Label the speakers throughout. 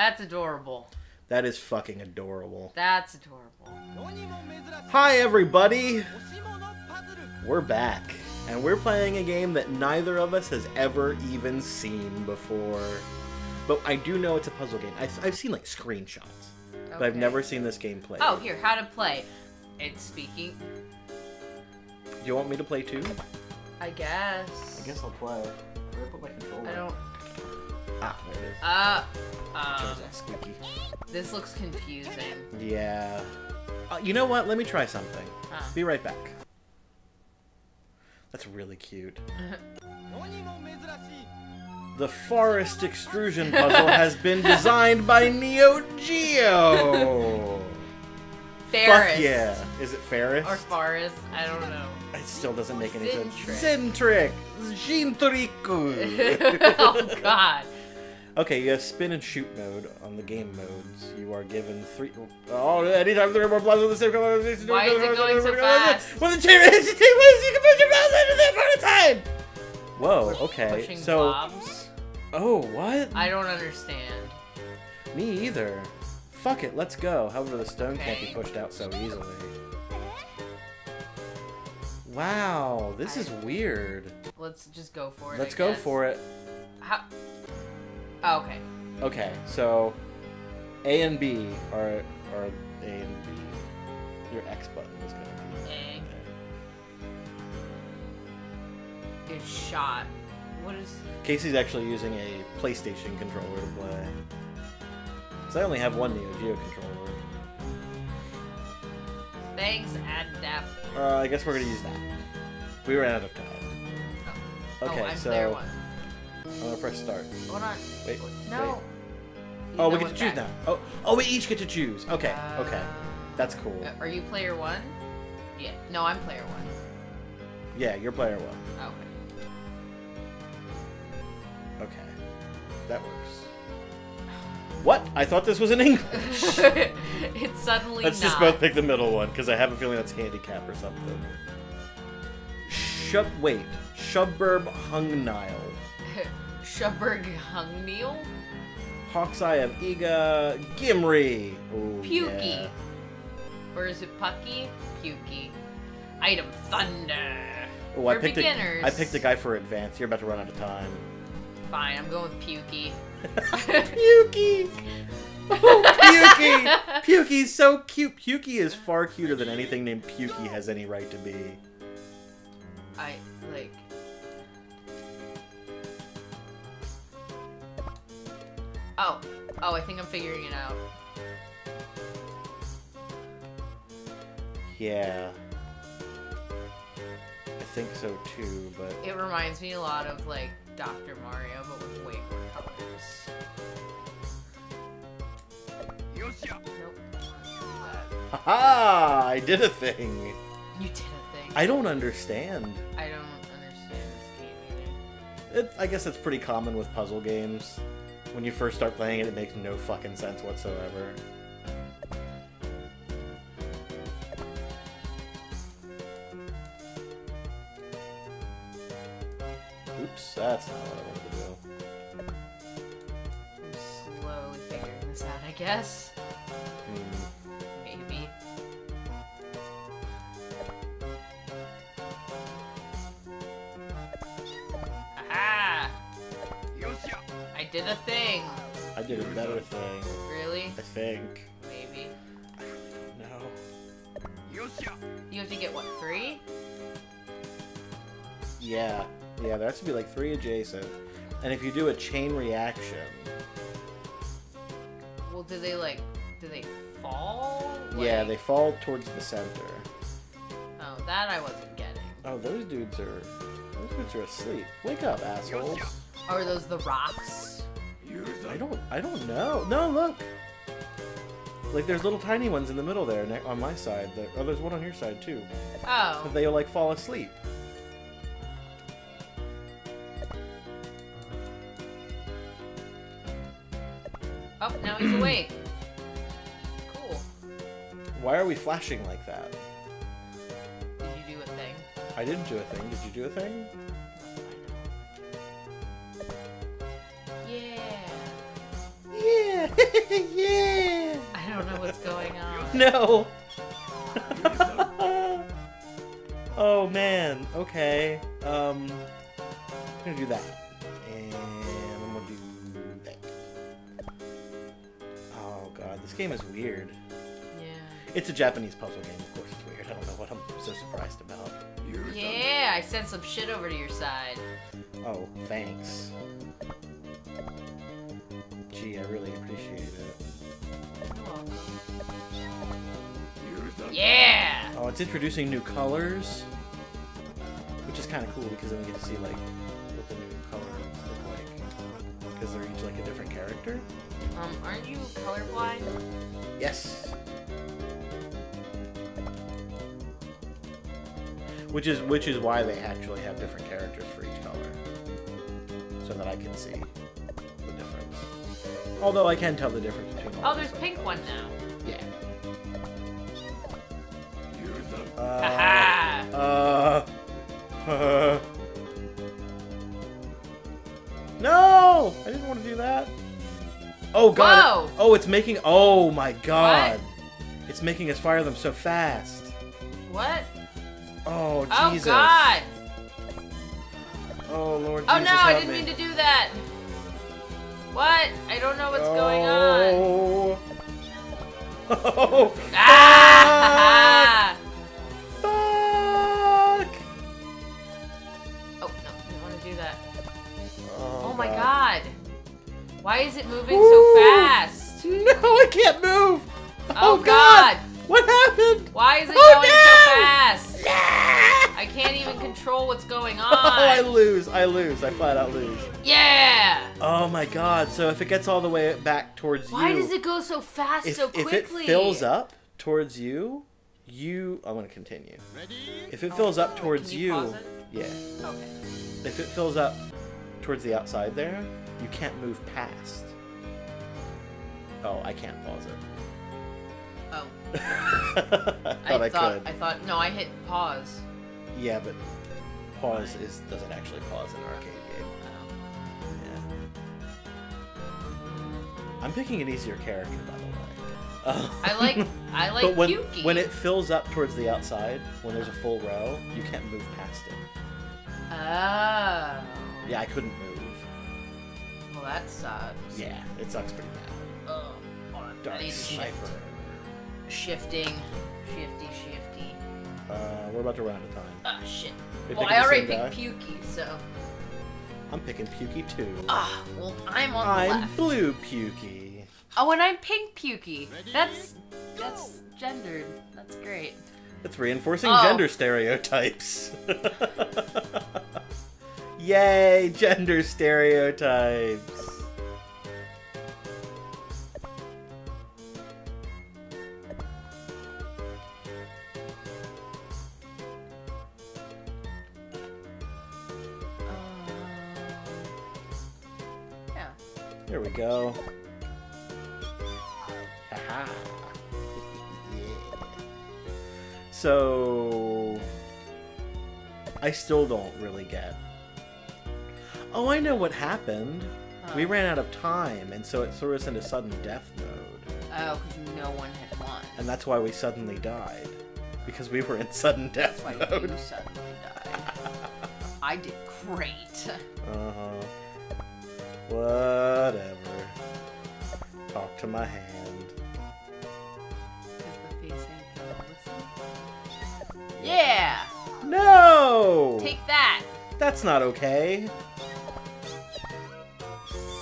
Speaker 1: That's adorable.
Speaker 2: That is fucking adorable.
Speaker 1: That's adorable.
Speaker 2: Hi, everybody! We're back, and we're playing a game that neither of us has ever even seen before. But I do know it's a puzzle game. I've, I've seen like screenshots, but I've never seen this game played.
Speaker 1: Oh, here, how to play. It's speaking.
Speaker 2: Do you want me to play too?
Speaker 1: I guess.
Speaker 2: I guess I'll play. Where did I put my controller?
Speaker 1: I don't.
Speaker 2: Ah, there it is.
Speaker 1: Uh. Um,
Speaker 2: squeaky.
Speaker 1: this looks confusing.
Speaker 2: Yeah. Uh, you know what? Let me try something.
Speaker 1: Huh.
Speaker 2: Be right back. That's really cute. The forest extrusion puzzle has been designed by Neo Geo.
Speaker 1: Ferris.
Speaker 2: Fuck yeah! Is it Ferris?
Speaker 1: Or Forest. I don't know.
Speaker 2: It still doesn't make any sense.
Speaker 1: Zentric.
Speaker 2: Zentriku.
Speaker 1: oh God.
Speaker 2: Okay, you have spin and shoot mode on the game modes. You are given three. Oh, anytime three or more blocks of the same color.
Speaker 1: Why is it going so fast?
Speaker 2: When the is you can push your mouse into that part of time. Whoa. Okay.
Speaker 1: Pushing
Speaker 2: So.
Speaker 1: blobs.
Speaker 2: Oh, what?
Speaker 1: I don't understand.
Speaker 2: Me either. Fuck it, let's go. However, the stone can't be pushed out so easily. Wow, this is weird.
Speaker 1: Let's just go for it.
Speaker 2: Let's
Speaker 1: I
Speaker 2: go
Speaker 1: guess.
Speaker 2: for it.
Speaker 1: How? Oh, okay.
Speaker 2: Okay, so A and B are are A and B. Your X button is gonna be
Speaker 1: A. Good shot. What is?
Speaker 2: Casey's actually using a PlayStation controller to play. Cause I only have one Neo Geo controller.
Speaker 1: Thanks, Adapt.
Speaker 2: Uh, I guess we're gonna use that. We ran out of time. Okay,
Speaker 1: oh, I'm
Speaker 2: so. I'm gonna press start.
Speaker 1: Hold on.
Speaker 2: Wait,
Speaker 1: No.
Speaker 2: wait. Oh, we get to choose
Speaker 1: back.
Speaker 2: now. Oh, oh, we each get to choose. Okay, okay,
Speaker 1: Uh,
Speaker 2: that's cool.
Speaker 1: uh, Are you player one? Yeah. No, I'm player one.
Speaker 2: Yeah, you're player one.
Speaker 1: Oh,
Speaker 2: Okay, that works. What? I thought this was in English.
Speaker 1: okay. it's suddenly
Speaker 2: Let's
Speaker 1: not.
Speaker 2: just both pick the middle one because I have a feeling that's handicap or something. Shub. Wait. Suburb Hung Nile.
Speaker 1: Shuberg Hungneal?
Speaker 2: Hawk's Eye of Iga Gimri. Ooh,
Speaker 1: Pukie.
Speaker 2: yeah.
Speaker 1: Or is it Pucky? Pukie. Item Thunder.
Speaker 2: Oh, I
Speaker 1: For
Speaker 2: picked
Speaker 1: beginners.
Speaker 2: A, I picked a guy for advanced. You're about to run out of time.
Speaker 1: Fine, I'm going with Pukie.
Speaker 2: Pukie. Oh, Pukie. Pukie's so cute. Pukie is far cuter than anything named Pukie has any right to be.
Speaker 1: I Oh, oh, I think I'm figuring it out.
Speaker 2: Yeah. I think so too, but
Speaker 1: It reminds me a lot of like Dr. Mario, but with way more colors. Nope.
Speaker 2: Haha! I did a thing.
Speaker 1: you did a thing.
Speaker 2: I don't understand.
Speaker 1: I don't understand this game either.
Speaker 2: It, I guess it's pretty common with puzzle games. When you first start playing it, it makes no fucking sense whatsoever. Oops, that's not what I wanted to do.
Speaker 1: I'm slowly figuring this out, I guess. Did a thing.
Speaker 2: I did a better thing,
Speaker 1: Really?
Speaker 2: I think.
Speaker 1: Maybe.
Speaker 2: No.
Speaker 1: You have to get what, three?
Speaker 2: Yeah, yeah, there has to be like three adjacent. And if you do a chain reaction,
Speaker 1: Well, do they like, do they fall?
Speaker 2: yeah, they fall towards the center.
Speaker 1: Oh, that I wasn't getting.
Speaker 2: Oh, those dudes are. Those dudes are asleep. Wake up, assholes.
Speaker 1: Are those the rocks?
Speaker 2: I don't. I don't know. No, look. Like there's little tiny ones in the middle there on my side. That, oh, there's one on your side too.
Speaker 1: Oh.
Speaker 2: They like fall asleep.
Speaker 1: Oh, now he's awake. Cool.
Speaker 2: Why are we flashing like that?
Speaker 1: Did you do a thing?
Speaker 2: I didn't do a thing. Did you do a thing?
Speaker 1: Yeah.
Speaker 2: Yeah. yeah.
Speaker 1: I don't know what's going on.
Speaker 2: No. oh man. Okay. Um, I'm gonna do that, and I'm gonna do that. Oh god, this game is weird.
Speaker 1: Yeah.
Speaker 2: It's a Japanese puzzle game, of course it's weird. I don't know what I'm so surprised about.
Speaker 1: Yeah, I sent some shit over to your side.
Speaker 2: Oh, thanks. I really appreciate it.
Speaker 1: Yeah!
Speaker 2: Oh, it's introducing new colors, which is kind of cool because then we get to see like what the new colors look like because they're each like a different character.
Speaker 1: Um, aren't you colorblind?
Speaker 2: Yes. Which is which is why they actually have different characters for each color, so that I can see. Although I can tell the difference between all.
Speaker 1: Oh, there's pink one now.
Speaker 2: Yeah.
Speaker 1: Haha!
Speaker 2: Uh, uh, no! I didn't want to do that. Oh god!
Speaker 1: Whoa!
Speaker 2: Oh, it's making. Oh my god! It's making us fire them so fast.
Speaker 1: What?
Speaker 2: Oh Jesus.
Speaker 1: Oh
Speaker 2: Jesus!
Speaker 1: god!
Speaker 2: Oh Lord
Speaker 1: Oh
Speaker 2: Jesus,
Speaker 1: no, I didn't
Speaker 2: me.
Speaker 1: mean to do that. What? I don't know what's going on.
Speaker 2: Oh. Oh.
Speaker 1: Ah!
Speaker 2: Fuck! Fuck!
Speaker 1: Oh no, didn't want to do that.
Speaker 2: Oh,
Speaker 1: Oh my god. Why is it moving so fast?
Speaker 2: No, I can't move.
Speaker 1: Oh, God.
Speaker 2: What happened?
Speaker 1: Why is it
Speaker 2: Oh,
Speaker 1: going
Speaker 2: no!
Speaker 1: so fast?
Speaker 2: Yeah!
Speaker 1: I can't even control what's going on.
Speaker 2: Oh, I lose. I lose. I flat out lose.
Speaker 1: Yeah!
Speaker 2: Oh my god. So if it gets all the way back towards you
Speaker 1: Why
Speaker 2: you,
Speaker 1: does it go so fast
Speaker 2: if,
Speaker 1: so quickly?
Speaker 2: if it fills up towards you, you. I'm gonna continue. Ready? If it fills up
Speaker 1: Oh,
Speaker 2: towards
Speaker 1: can you pause it?
Speaker 2: yeah.
Speaker 1: Okay.
Speaker 2: If it fills up towards the outside there, you can't move past. Oh, I can't pause it.
Speaker 1: Oh.
Speaker 2: I thought I,
Speaker 1: I thought
Speaker 2: could.
Speaker 1: I thought no, I hit pause.
Speaker 2: Yeah, but pause is doesn't actually pause in an arcade I'm picking an easier character, by the way. Uh,
Speaker 1: I like I like
Speaker 2: but when
Speaker 1: Pukie.
Speaker 2: when it fills up towards the outside, when there's a full row, you can't move past it.
Speaker 1: Oh.
Speaker 2: Yeah, I couldn't move.
Speaker 1: Well that sucks.
Speaker 2: Yeah, it sucks pretty bad.
Speaker 1: Oh. hold on. I
Speaker 2: Dark
Speaker 1: to shift. Shifting. Shifty shifty.
Speaker 2: Uh, we're about to run out of time.
Speaker 1: Ah shit. Well I already picked? Pukie, so
Speaker 2: I'm picking Pukie too.
Speaker 1: Ah, well I'm on the
Speaker 2: I'm
Speaker 1: left.
Speaker 2: blue Pukie.
Speaker 1: Oh, and I'm pink Pukie. That's that's gendered. That's great.
Speaker 2: It's reinforcing
Speaker 1: Oh.
Speaker 2: gender stereotypes. Yay, gender stereotypes. We go. Haha. yeah. So I still don't really get. Oh, I know what happened. We ran out of time, and so it threw us into sudden death mode.
Speaker 1: Oh, because no one had won.
Speaker 2: And that's why we suddenly died. Because we were in sudden death
Speaker 1: That's why
Speaker 2: mode.
Speaker 1: you suddenly died. I did great.
Speaker 2: Uh huh. Whatever. Talk to my hand.
Speaker 1: Because the face ain't gonna listen. Yeah!
Speaker 2: No!
Speaker 1: Take that!
Speaker 2: That's not okay.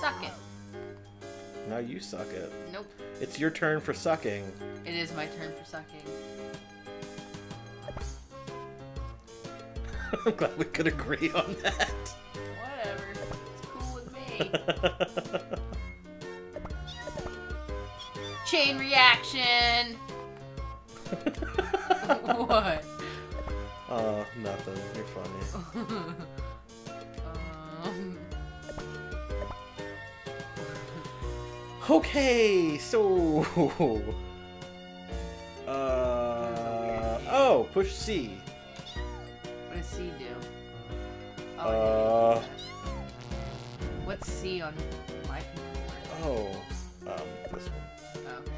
Speaker 1: Suck it.
Speaker 2: Now you suck it.
Speaker 1: Nope.
Speaker 2: It's your turn for sucking.
Speaker 1: It is my turn for sucking.
Speaker 2: I'm glad we could agree on that.
Speaker 1: Chain reaction! what?
Speaker 2: Oh, nothing. You're funny.
Speaker 1: um,
Speaker 2: Okay, so. Uh. Oh, push C.
Speaker 1: what does C do? Oh, I
Speaker 2: Uh
Speaker 1: not C on my controller.
Speaker 2: Oh, um, this one. Okay.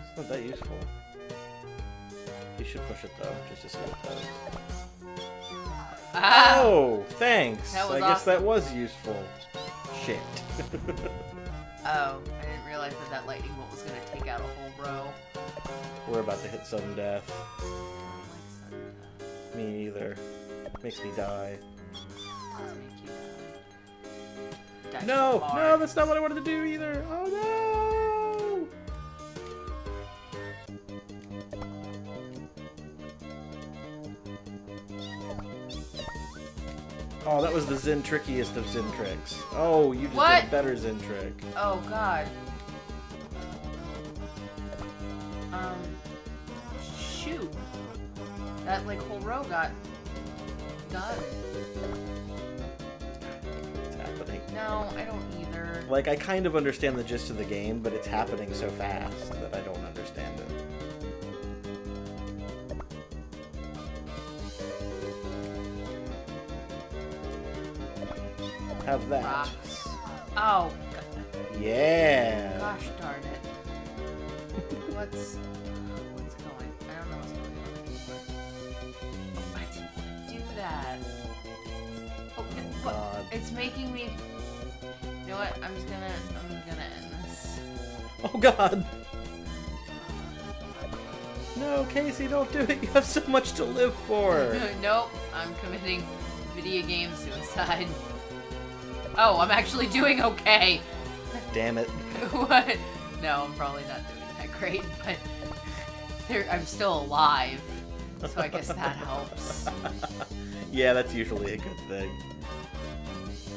Speaker 2: It's not that useful. You should push it though, just to see what that is.
Speaker 1: Ah,
Speaker 2: oh, thanks.
Speaker 1: That
Speaker 2: I awesome. guess that was useful. Shit.
Speaker 1: oh, I didn't realize that that lightning bolt was gonna take out a whole row.
Speaker 2: We're about to hit sudden death. Me neither. Makes me die.
Speaker 1: It does make you die. Die
Speaker 2: No, no, that's not what I wanted to do either. Oh no! Oh, that was the Zen trickiest of Zen tricks. Oh, you just did a better Zen trick.
Speaker 1: Oh god. Um. Shoot. That like whole row got done.
Speaker 2: It's happening.
Speaker 1: No, I don't either.
Speaker 2: Like, I kind of understand the gist of the game, but it's happening so fast that I don't understand it. Have that.
Speaker 1: Rocks. Oh, go-
Speaker 2: Yeah.
Speaker 1: gosh darn it. What's
Speaker 2: God.
Speaker 1: It's making me. You know what? I'm just gonna. I'm gonna end this.
Speaker 2: Oh God. No, Casey, don't do it. You have so much to live for.
Speaker 1: nope. I'm committing video game suicide. Oh, I'm actually doing okay.
Speaker 2: Damn it.
Speaker 1: what? No, I'm probably not doing that great, but there, I'm still alive. So I guess that helps.
Speaker 2: yeah, that's usually a good thing.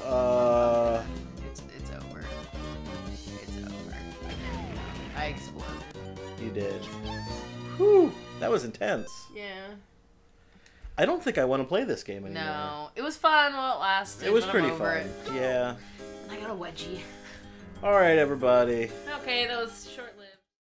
Speaker 2: Uh,
Speaker 1: It's it's over. It's over. I exploded.
Speaker 2: you did. Whew, that was intense.
Speaker 1: Yeah.
Speaker 2: I don't think I want to play this game anymore.
Speaker 1: No, it was fun while it lasted.
Speaker 2: It was pretty fun.
Speaker 1: it.
Speaker 2: Yeah.
Speaker 1: I got a wedgie.
Speaker 2: All right, everybody.
Speaker 1: Okay, that was short.